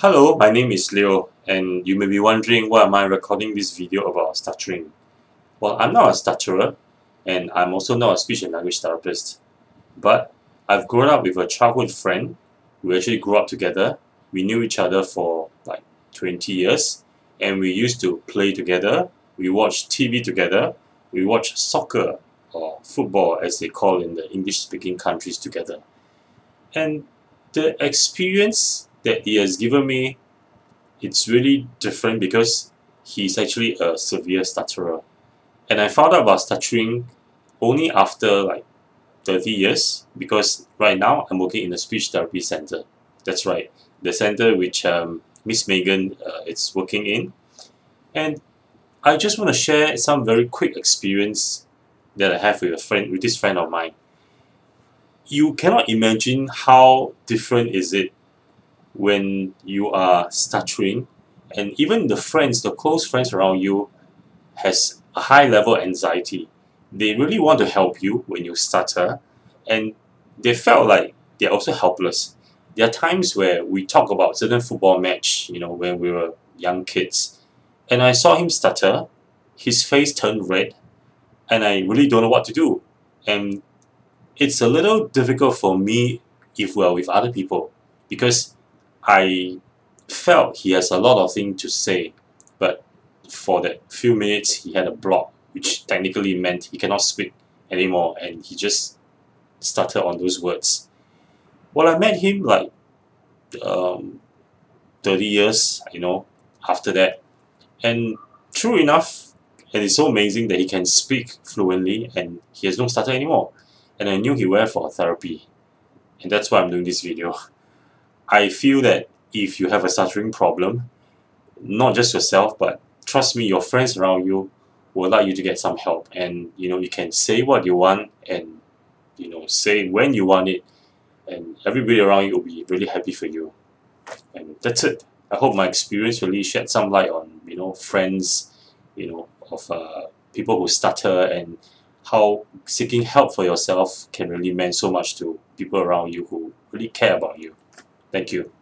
Hello, my name is Leo, and you may be wondering why am I recording this video about stuttering. Well, I'm not a stutterer, and I'm also not a speech and language therapist. But I've grown up with a childhood friend. We actually grew up together. We knew each other for like 20 years, and we used to play together. We watched TV together. We watched soccer or football, as they call in the English-speaking countries, together. And the experience that he has given me, it's really different because he's actually a severe stutterer. And I found out about stuttering only after like 30 years because right now I'm working in a speech therapy center. That's right, the center which um, Miss Magan uh, is working in. And I just want to share some very quick experience that I have with a friend, with this friend of mine. You cannot imagine how different is it when you are stuttering and even the friends, the close friends around you has a high level anxiety. They really want to help you when you stutter and they felt like they're also helpless. There are times where we talk about certain football match, you know, when we were young kids, and I saw him stutter, his face turned red, and I really don't know what to do. And it's a little difficult for me if we're with other people because I felt he has a lot of things to say, but for that few minutes he had a block, which technically meant he cannot speak anymore, and he just stuttered on those words. Well, I met him like um, 30 years, you know, after that, and true enough, and it's so amazing that he can speak fluently and he has no stutter anymore. And I knew he went for therapy, and that's why I'm doing this video. I feel that if you have a stuttering problem, not just yourself, but trust me, your friends around you will like you to get some help. And you know, you can say what you want and you know, say when you want it, and everybody around you will be really happy for you. And that's it. I hope my experience really shed some light on you know friends, you know, of uh, people who stutter and how seeking help for yourself can really mean so much to people around you who really care about you. Thank you.